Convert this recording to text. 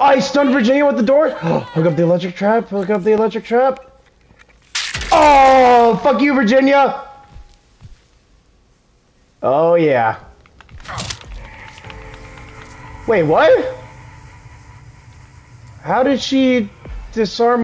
I stunned Virginia with the door. Hook up the electric trap. Hook up the electric trap. Oh, fuck you, Virginia. Oh, yeah. Wait, what? How did she disarm